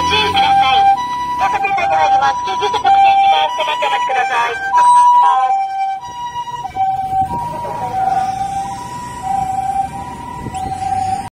注意ください。高瀬さんただきます。急車特定します。お待ちください。